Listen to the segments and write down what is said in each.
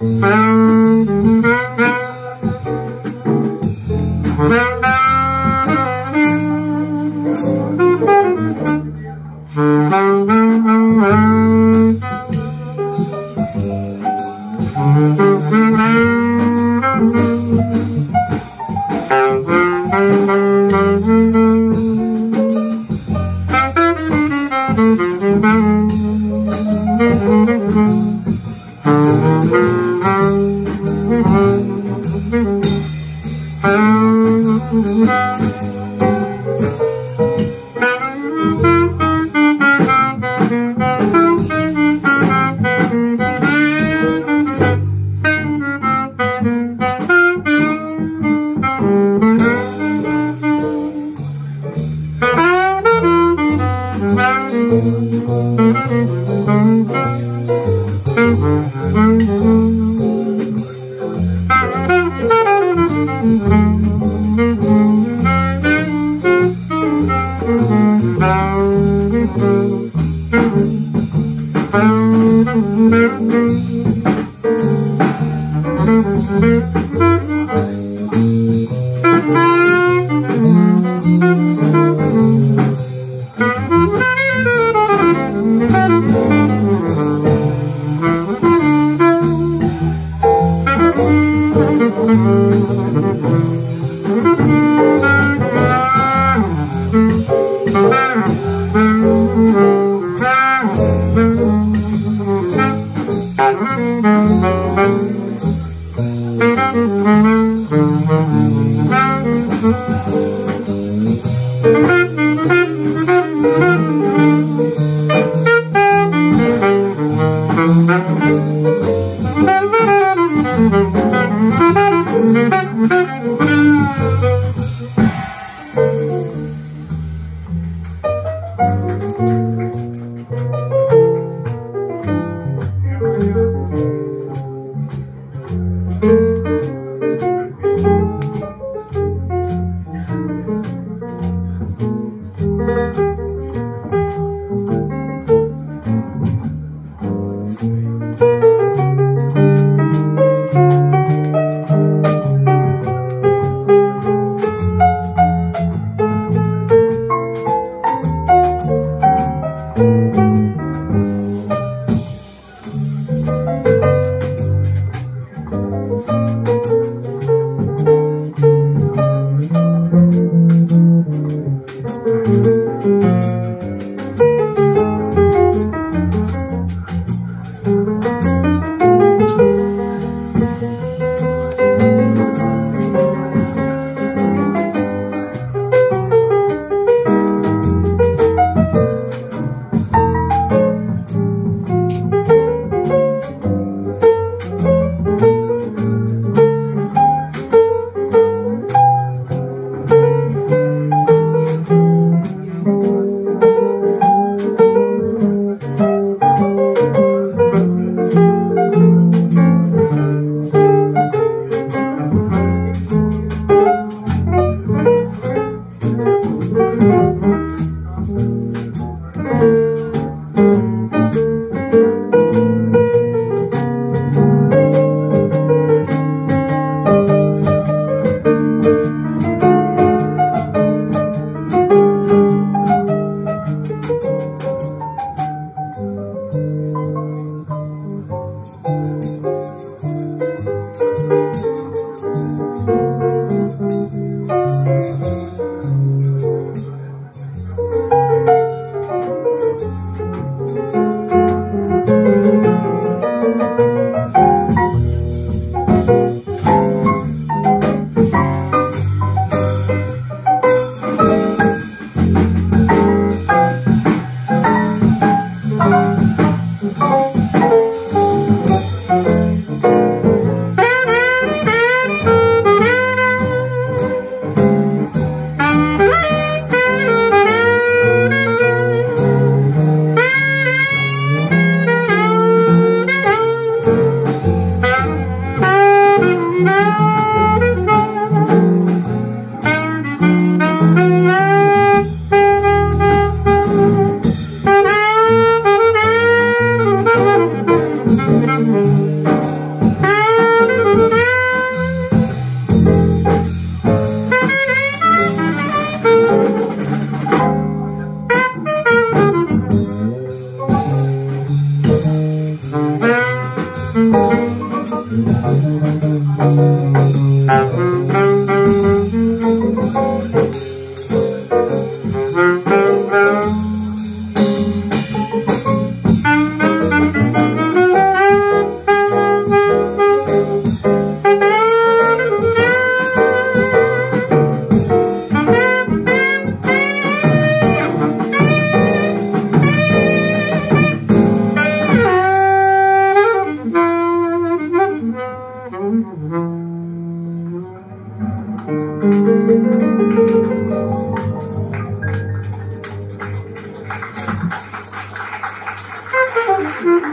Mm-hmm. Bye.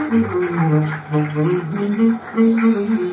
Thank you.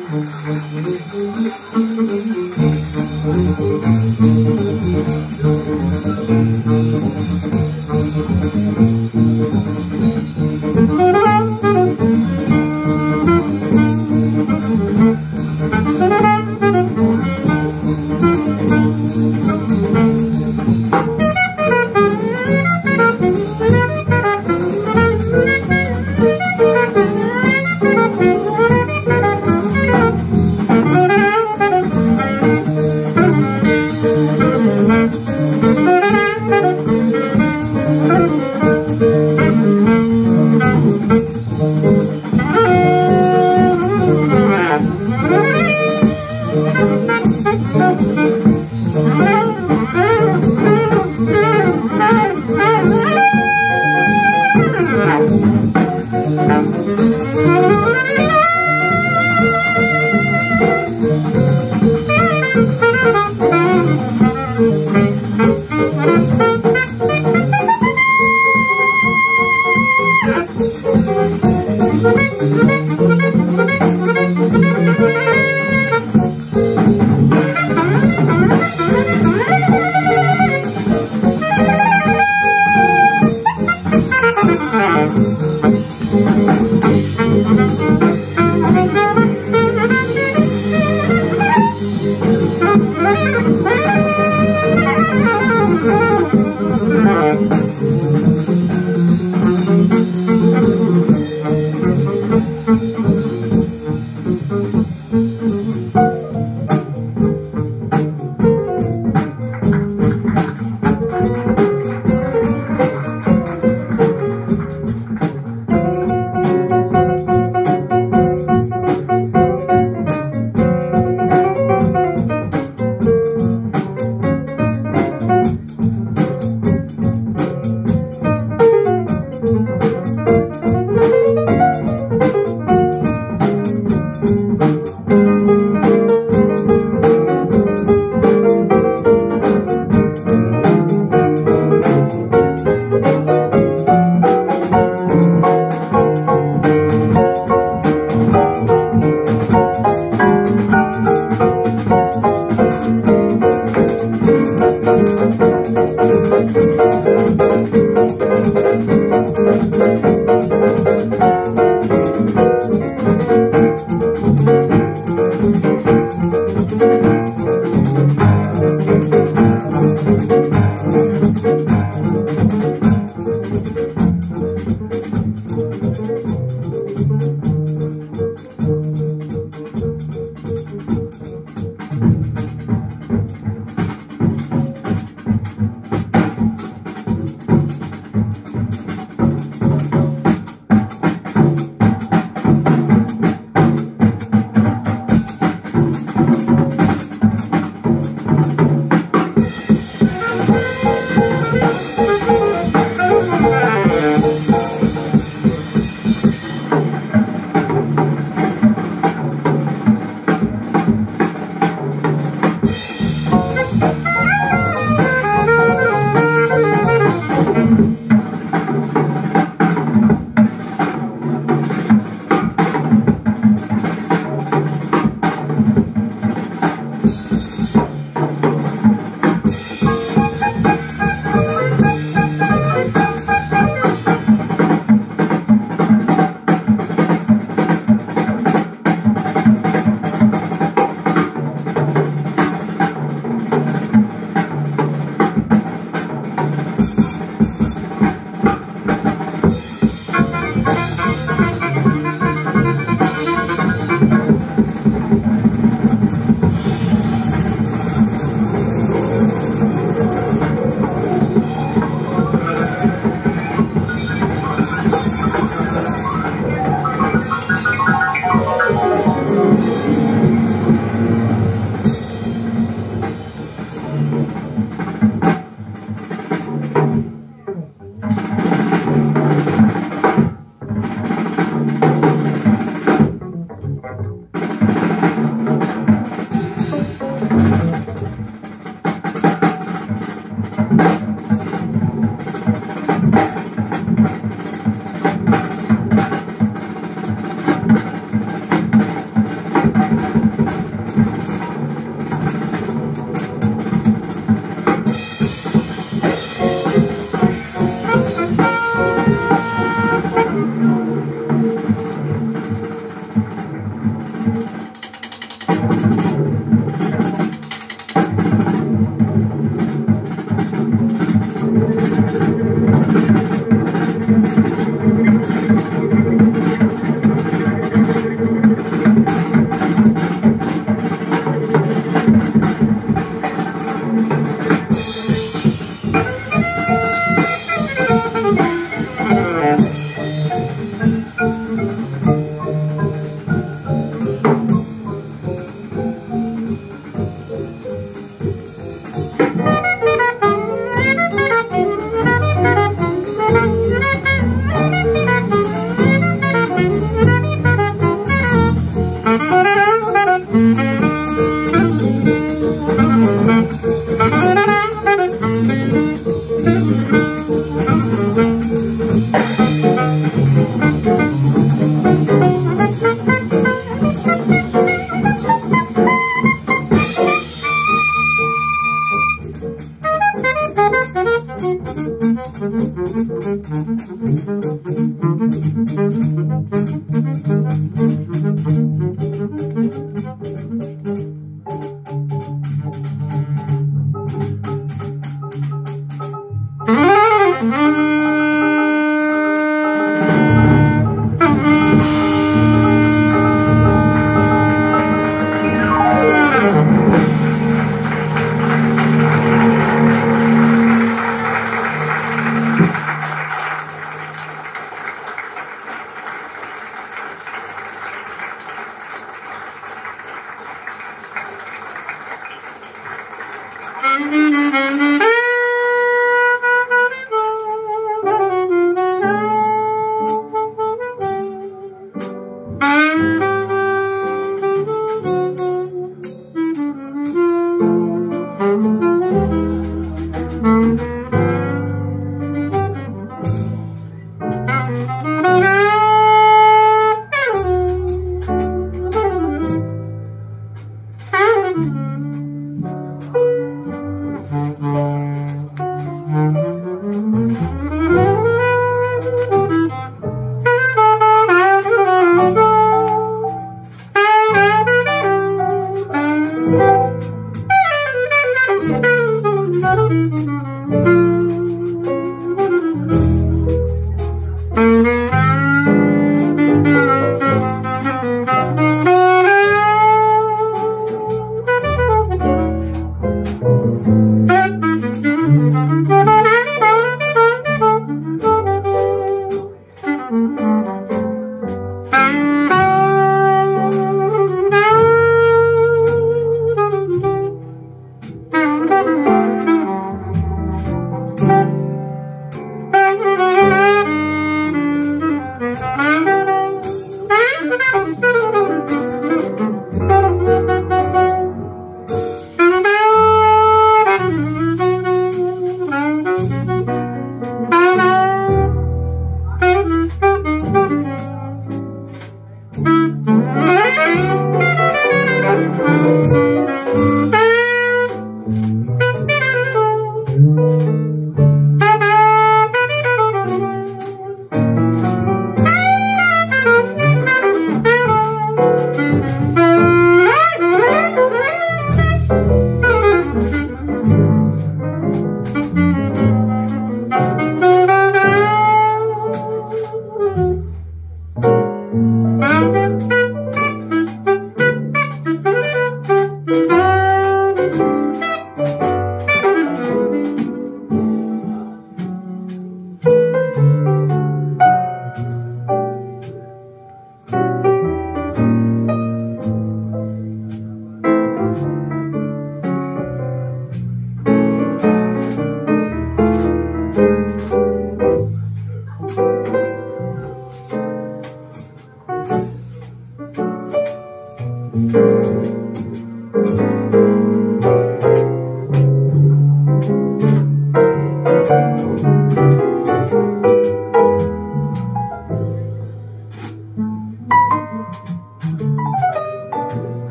You.